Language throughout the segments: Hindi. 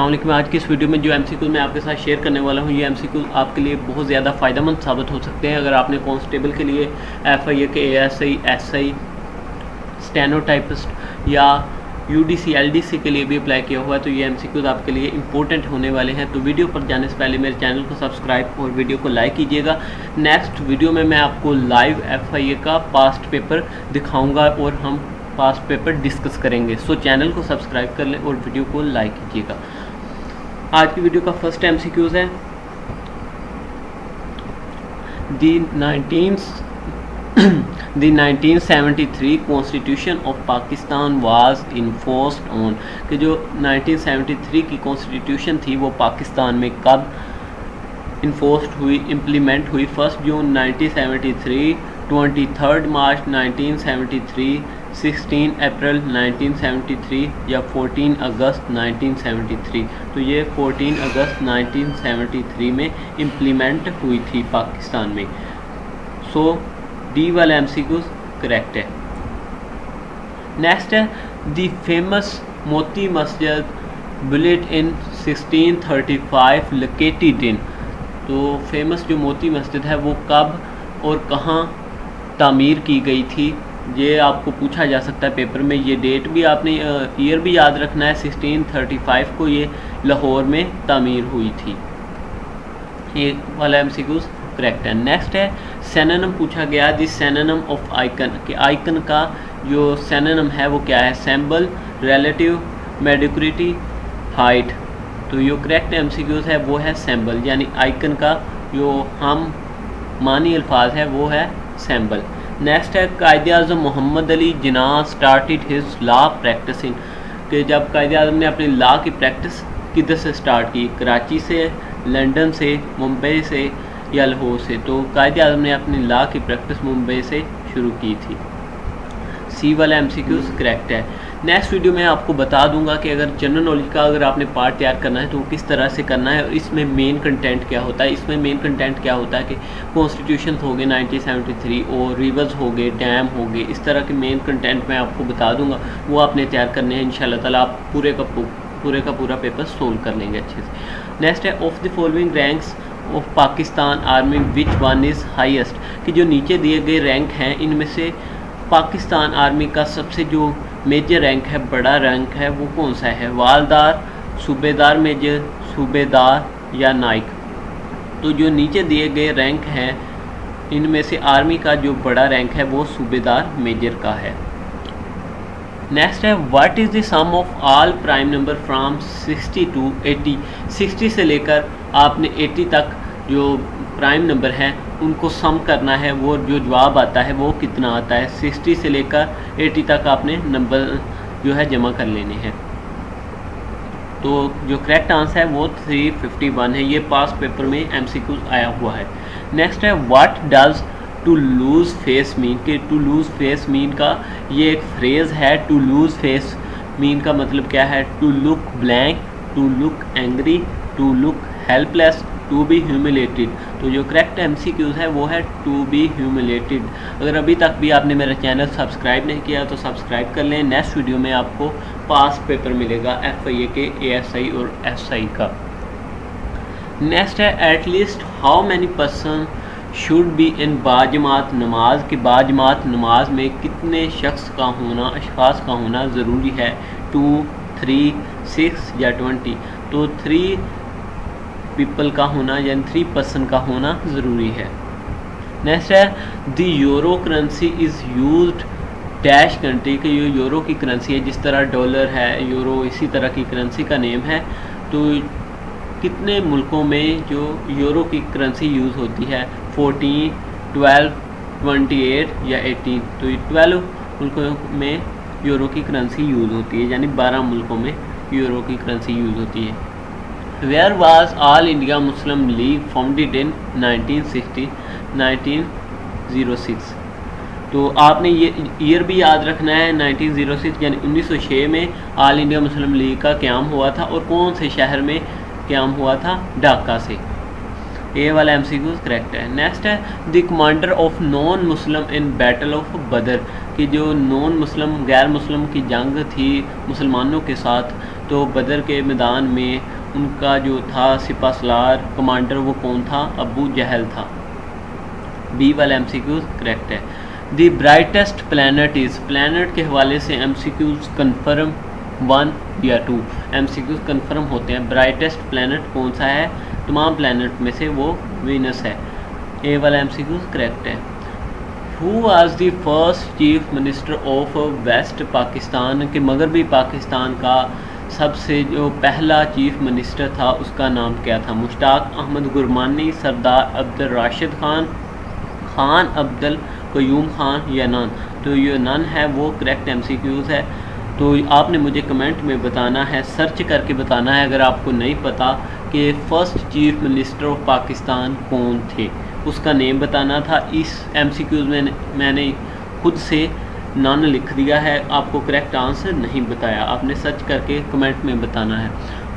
वालेकुम। आज की इस वीडियो में जो एम सी मैं आपके साथ शेयर करने वाला हूँ ये एमसीक्यू आपके लिए बहुत ज़्यादा फ़ायदेमंद साबित हो सकते हैं। अगर आपने कांस्टेबल के लिए एफ़ आई ए के A S I S I stenotypist या U D C L D C के लिए भी अप्लाई किया हुआ है तो ये एम आपके लिए इंपॉर्टेंट होने वाले हैं। तो वीडियो पर जाने से पहले मेरे चैनल को सब्सक्राइब और वीडियो को लाइक कीजिएगा। नेक्स्ट वीडियो में मैं आपको लाइव एफ़ आई ए का पास्ट पेपर दिखाऊँगा और हम पास पेपर डिस्कस करेंगे। सो so, चैनल को सब्सक्राइब कर लें और वीडियो को लाइक कीजिएगा। आज की वीडियो का फ़र्स्ट एम सी क्यूज़ है। The nineteen the 1973 constitution of Pakistan was enforced on कि जो 1973 की कॉन्स्टिट्यूशन थी, वो पाकिस्तान में कब इन्फोर्स्ड हुई इम्प्लीमेंट हुई? First June 1973 twenty third March 1973 16 April 1973 या 14 अगस्त 1973 तो ये 14 अगस्त 1973 में इम्प्लीमेंट हुई थी पाकिस्तान में। सो डी वाला एम सी करेक्ट है। नेक्स्ट है the famous Moti Masjid bullet in 1635 located in तो फ़ेमस जो मोती मस्जिद है, वो कब और कहाँ तामीर की गई थी? ये आपको पूछा जा सकता है पेपर में, ये डेट भी आपने ईयर भी याद रखना है 1635 को ये लाहौर में तमीर हुई थी। ये वाला एम करेक्ट है। नेक्स्ट है सैननम पूछा गया दिस सैननम ऑफ़ आइकन कि आइकन का जो सैननम है वो क्या है? सैम्बल रिलेटिव मेडिक्रिटी हाइट तो जो करेक्ट एम है, वो है सैम्बल यानी आइकन का जो हम मानी अल्फाज है, वो है सैम्बल नेक्स्ट है Quaid Azam Mohammad Ali Jinnah start his law practicing कि जब कायद अजम ने अपनी ला की प्रैक्टिस किधर से स्टार्ट की? कराची से, लंदन से, मुंबई से या लाहौर से? तो कायद अजम ने अपनी ला की प्रैक्टिस मुंबई से शुरू की थी। सी वाला एम सी करेक्ट है। नेक्स्ट वीडियो में आपको बता दूँगा कि अगर जनरल नॉलेज का अगर आपने पार्ट तैयार करना है तो वो किस तरह से करना है और इसमें मेन कंटेंट क्या होता है? इसमें मेन कंटेंट क्या होता है कि कॉन्स्टिट्यूशन हो गए 1973 और रिवर्स हो गए डैम हो गए, इस तरह के मेन कंटेंट मैं आपको बता दूँगा। वो आपने तैयार करने हैं इन ताला आप पूरे का पूरे का पूरा पेपर सोल्व कर लेंगे अच्छे से। नेक्स्ट है of the following ranks of Pakistan army which one is highest कि जो नीचे दिए गए रैंक हैं, इनमें से पाकिस्तान आर्मी का सबसे जो मेजर रैंक है, बड़ा रैंक है, वो कौन सा है? वालदार, सूबेदार मेजर, सूबेदार या नाइक तो जो नीचे दिए गए रैंक हैं, इनमें से आर्मी का जो बड़ा रैंक है, वो सूबेदार मेजर का है। नेक्स्ट है what is the sum of all prime number from 60 to 80 60 से लेकर आपने 80 तक जो प्राइम नंबर हैं उनको सम करना है, वो जो जवाब आता है, वो कितना आता है? सिक्सटी से लेकर एटी तक आपने नंबर जो है जमा कर लेने हैं। तो जो करेक्ट आंसर है, वो थ्री फिफ्टी वन है। ये पास पेपर में एम आया हुआ है। नेक्स्ट है what does to lose face mean के टू लूज़ फेस मीन का ये एक फ्रेज़ है टू लूज़ फेस मीन का मतलब क्या है? To look blank to look angry to look helpless to be humiliated. तो जो करेक्ट एम सी क्यूज़ है, वो है टू बी ह्यूमिलेटेड। अगर अभी तक भी आपने मेरा चैनल सब्सक्राइब नहीं किया तो सब्सक्राइब कर लें। नेक्स्ट वीडियो में आपको पास पेपर मिलेगा एफ़ आई ए के ए एस आई और एस आई का। नेक्स्ट है at least how many person should be in बाजमात नमाज़ के बाजमात नमाज़ में कितने शख्स का होना, अशखास का होना ज़रूरी है? टू, थ्री, सिक्स या ट्वेंटी? तो थ्री पीपल का होना, यानी थ्री पर्सन का होना ज़रूरी है। नेक्स्ट है the euro currency is use dash country की ये यूरो की करेंसी है, जिस तरह डॉलर है यूरो इसी तरह की करेंसी का नेम है। तो कितने मुल्कों में जो यूरो की करेंसी यूज़ होती है? फोर्टीन ट्वेल्व ट्वेंटी एट या एटीन तो ये ट्वेल्व मुल्कों में यूरो की करेंसी यूज़ होती है, यानी बारह मुल्कों में यूरो की करेंसी यूज़ होती है। Where was All India Muslim League founded in 1960 1906 तो आपने ये ईयर भी याद रखना है 1906 यानी 1906 में ऑल इंडिया मुस्लिम लीग का क्याम हुआ था और कौन से शहर में क्याम हुआ था? ढाका से। ए वाला एम सी करेक्ट है। नेक्स्ट है the commander of non Muslim in battle of Badr कि जो नॉन मुस्लिम गैर मुस्लिम की जंग थी मुसलमानों के साथ तो बदर के मैदान में उनका जो था सिपा सलार कमांडर वो कौन था? अबू जहल था। बी वाला एम सी क्यूज़ करेक्ट है। The brightest planet is planet के हवाले से M C Qs confirm one या two M C Qs confirm होते हैं। ब्राइटेस्ट प्लानट कौन सा है? तमाम प्लानट में से वो वीनस है। ए वाला एम सी क्यूज़ करेक्ट है। Who was the first chief minister of West Pakistan के मगरबी पाकिस्तान का सबसे जो पहला चीफ मिनिस्टर था, उसका नाम क्या था? मुश्ताक अहमद गुरमानी, सरदार अब्दुल राशिद खान खान अब्दुल क्यूम खान या नन? तो ये नन है, वो करेक्ट एम सी क्यूज़ है। तो आपने मुझे कमेंट में बताना है सर्च करके बताना है, अगर आपको नहीं पता कि first chief minister of Pakistan कौन थे? उसका नेम बताना था। इस एम सी क्यूज़ में मैंने खुद से नन लिख दिया है, आपको करेक्ट आंसर नहीं बताया। आपने सर्च करके कमेंट में बताना है।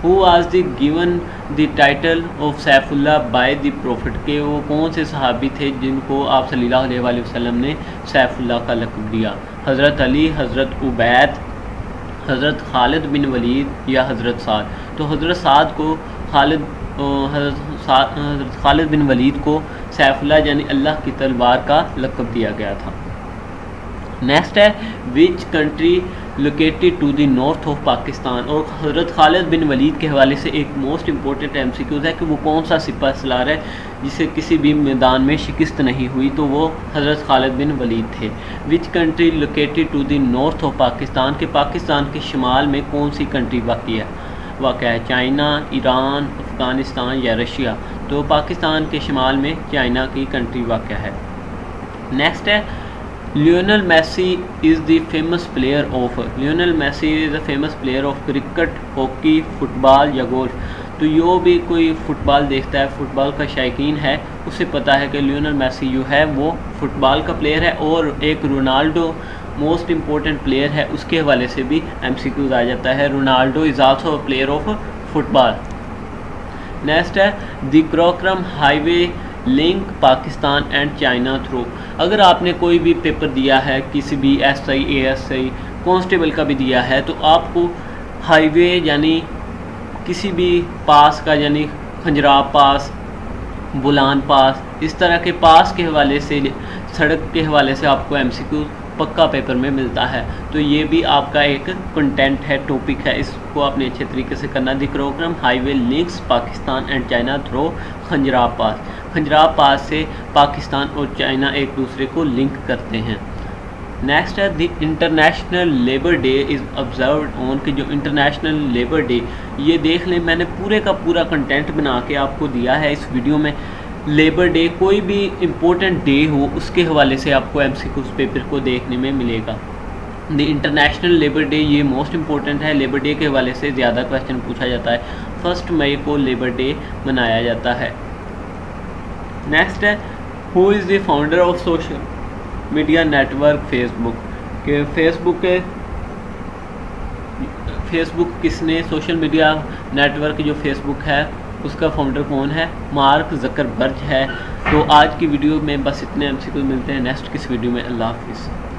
Who was the given the title of Saifullah by the prophet के वो कौन से सहाबी थे जिनको आप अलैहि वसल्लम ने सैफुल्ला का लकब दिया? हज़रत अली, हज़रत उबैद, हज़रत खालिद बिन वलीद या हज़रत साद? तो हज़रत साद को, खालिद हज़रत खालिद बिन वलीद को सैफुल्ला यानी अल्लाह की तलवार का लकब दिया गया था। नेक्स्ट है which country located to the north of Pakistan और हज़रत खालिद बिन वलीद के हवाले से एक मोस्ट इंपॉर्टेंट एम है कि वो कौन सा सिपा सलार है, जिसे किसी भी मैदान में शिकस्त नहीं हुई तो वो हज़रत खालिद बिन वलीद थे। Which country located to the north of Pakistan के पाकिस्तान के शुमाल में कौन सी कंट्री वाक़ है? वाक़ है चाइना, ईरान, अफ़गानिस्तान या रशिया? तो पाकिस्तान के शुमाल में चाइना की कंट्री वाक़ है। नेक्स्ट है Lionel Messi is the famous player of Lionel Messi is a famous player of cricket hockey football या गोल्फ तो यो भी कोई फ़ुटबॉल देखता है फ़ुटबॉल का शायकीन है, उसे पता है कि लियोनल मैसी जो है, वो फ़ुटबॉल का प्लेयर है और एक रोनाल्डो मोस्ट इम्पोर्टेंट प्लेयर है, उसके हवाले से भी एम सी क्यूज आ जाता है. Ronaldo is also player of football next है the Karakoram highway link Pakistan and China through. अगर आपने कोई भी पेपर दिया है, किसी भी S I A S I constable का भी दिया है तो आपको हाईवे यानी किसी भी पास का यानी खंजराब पास, बुलान पास, इस तरह के पास के हवाले से, सड़क के हवाले से आपको एमसीक्यू पक्का पेपर में मिलता है। तो ये भी आपका एक कंटेंट है टॉपिक है। इसको आपने अच्छे तरीके से करना। The program highway links Pakistan and China through Khunjerab pass Khunjerab pass से पाकिस्तान और चाइना एक दूसरे को लिंक करते हैं। नेक्स्ट है the international labour day is observe on कि जो इंटरनेशनल लेबर डे ये देख लें, मैंने पूरे का पूरा कंटेंट बना के आपको दिया है। इस वीडियो में लेबर डे कोई भी इम्पोर्टेंट डे हो, उसके हवाले से आपको एम उस पेपर को देखने में मिलेगा। द इंटरनेशनल लेबर डे ये मोस्ट इम्पोर्टेंट है। लेबर डे के हवाले से ज़्यादा क्वेश्चन पूछा जाता है। फ़र्स्ट मई को लेबर डे मनाया जाता है। नेक्स्ट है who is the founder of social media network Facebook के फेसबुक के फेसबुक किसने सोशल मीडिया नेटवर्क जो फेसबुक है उसका फाउंडर कौन है? मार्क जकरबर्ज है। तो आज की वीडियो में बस इतने हमसे कोई मिलते हैं नेक्स्ट किस वीडियो में। अल्लाह हाफिज़।